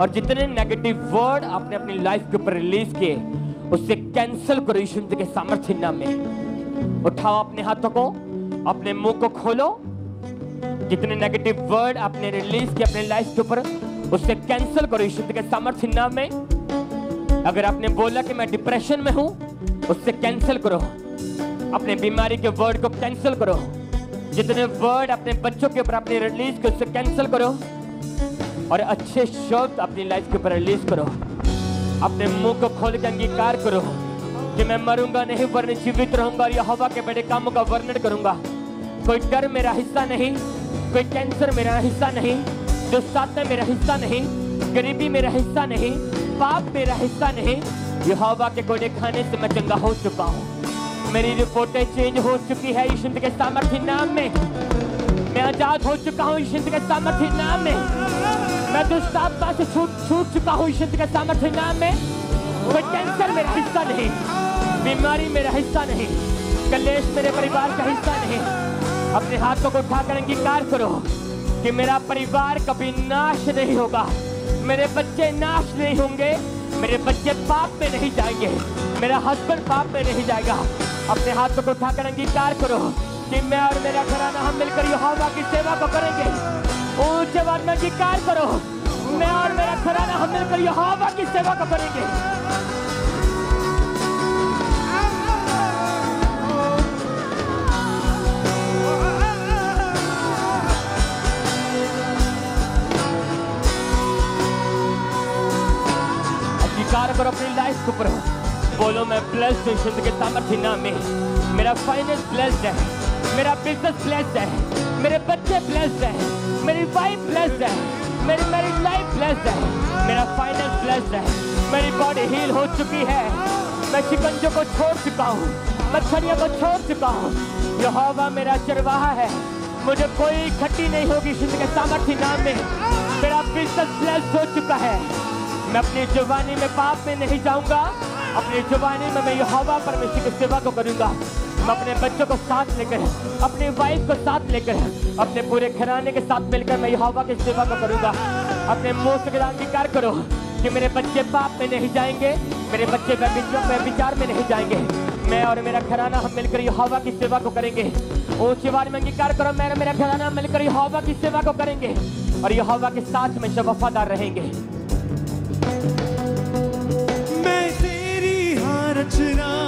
और जितने negative word आपने अपनी लाइफ के ऊपर रिलीज़ किए, उससे कैंसिल करो यीशु के सामर्थ्य नाम में। उठाओ अपने हाथों को, अपने मुँह को खोलो। जितने नेगेटिव वर्ड आपने रिलीज़ किए अपने लाइफ के ऊपर, उससे कैंसिल करो यीशु के सामर्थ्य नाम में। अगर आपने बोला कि मैं डिप्रेशन में हूँ, उससे कैंसिल करो। अपने बीमारी के वर्ड को कैंसिल करो। जितने वर्ड अपने बच्चों के ऊपर आपने रिलीज़ किए, उससे कैंसिल करो। और अच्छे शब्द अपनी लाइफ के ऊपर रिलीज़ करो। अपने मुँह को खोल के अंगीकार करो कि मैं मरूँगा नहीं वर्ण जीवित रहूँगा और यह हवा के बड़े कामों का वर्णन करूँगा। कोई डर मेरा हिस्सा नहीं, कोई कैंसर मेरा हिस्सा नहीं दुस्साहत मेरा हिस्सा नहीं, गरीबी मेरा हिस्सा नहीं, पाप मेरा हिस्सा नहीं। यह हवा के गोले खाने से मैं चंगा हो चुका हूँ। मेरी रिपोर्टें चेंज हो चुकी है यीशु के सामर्थ्य नाम में। मैं आज़ाद हो चुका हूँ यीशु के सामर्थ्य नाम में। मैं दुष्टात्मा से छूट छूट चुका हूँ यीशु के सामर्थ्य नाम में। कोई कैंसर मेरा हिस्सा नहीं, बीमारी मेरा हिस्सा नहीं, कलेश मेरे परिवार का हिस्सा नहीं। अपने हाथों को उठाकर अंगीकार करो कि मेरा परिवार कभी नाश नहीं होगा। मेरे बच्चे नाश नहीं होंगे, मेरे बच्चे पाप में नहीं जाएँगे, मेरा हस्बैंड पाप में नहीं जाएगा। अपने हाथों को उठाकर अंगीकार करो कि मैं और मेरा घराना हम मिलकर यहोवा की सेवा को करेंगे। आवाज़ में अंगीकार करो। मैं और मेरा घराना हम मिलकर यहोवा की सेवा करेंगे। अंगीकार करो अपनी लाइफ के ऊपर। बोलो, मैं ब्लेस्ड हूँ, शुद्ध के सामर्थ्य नाम में। मेरा फाइनेंस ब्लेस्ड है। मेरा बिज़नेस ब्लेस्ड है। मेरे बच्चे ब्लेस्ड है, मेरी वाइफ ब्लेस्ड है, मेरी मेरी लाइफ ब्लेस्ड है, मेरा फाइनेंस ब्लेस्ड है, मेरी बॉडी हील हो चुकी है। मैं शिकंजों को छोड़ चुका हूँ मच्छरियों को छोड़ चुका हूँ। यहोवा मेरा चरवाहा है, मुझे कोई खट्टी नहीं होगी के सामर्थ्य नाम में। मेरा बिज़नेस ब्लेस्ड हो चुका है। मैं अपनी जवानी में पाप में नहीं जाऊँगा, अपनी जवानी में मैं यहोवा परमेश्वर की सेवा को करूँगा। अपने बच्चों को साथ लेकर, अपनी वाइफ को साथ लेकर, अपने पूरे घराने के साथ मिलकर मैं यहोवा की सेवा को करूँगा। अपने मुँह से अंगीकार करो कि मेरे बच्चे पाप में नहीं जाएँगे, मेरे बच्चे विचार में नहीं जाएँगे। मैं और मेरा घराना हम मिलकर यहोवा की सेवा को करेंगे। ऊँची आवाज़ में अंगीकार करो, मैं और मेरा घराना मिलकर यहोवा की सेवा को करेंगे और यहोवा के साथ में वफादार रहेंगे। मैं तेरी हाँ रचना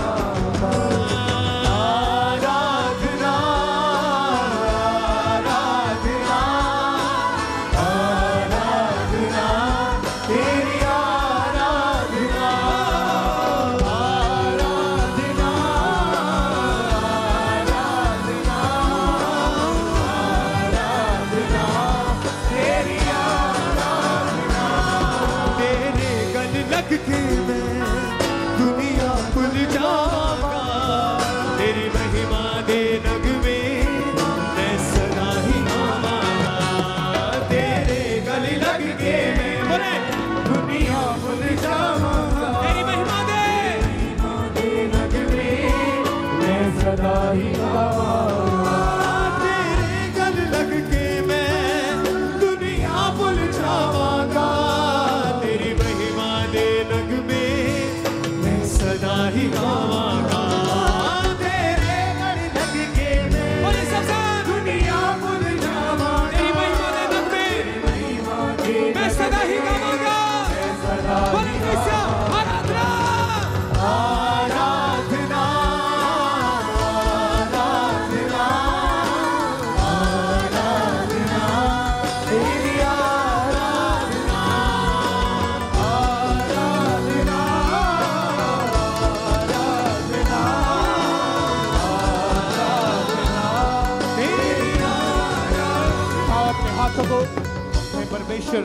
परमेश्वर,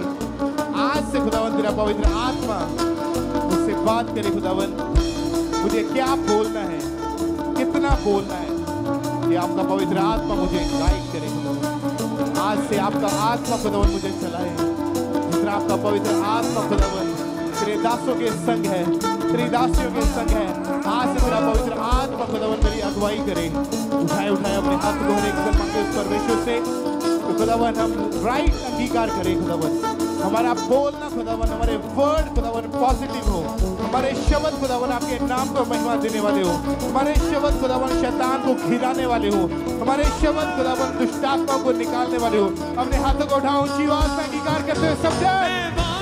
आज से खुदावन तेरा पवित्र आत्मा मुझसे बात करे खुदावन मुझे क्या बोलना है? कितना बोलना है? ये आपका पवित्र आत्मा मुझे गाइड करे खुदावन आज से आपका आत्मा खुदावन मुझे चलाए। जितना आपका पवित्र आत्मा खुदावन तेरे दासों के संग है, तेरी दासियों के संग है, आज से मेरा पवित्र आत्मा खुदावन मेरी अगुवाई करे। उठाए उठाए अपने हाथ उस परमेश्वर से। खुदावन हम राइट अंगीकार करें खुदावन। हमारा बोलना खुदावन, हमारे वर्ड खुदावन पॉजिटिव हो। हमारे शब्द खुदावन आपके नाम को महिमा देने वाले हो। हमारे शब्द खुदावन शैतान को घिराने वाले हो। हमारे शब्द खुदावन दुष्टात्मा को निकालने वाले हो। अपने हाथों को उठाओ जीवा अंगीकार करते हुए समझे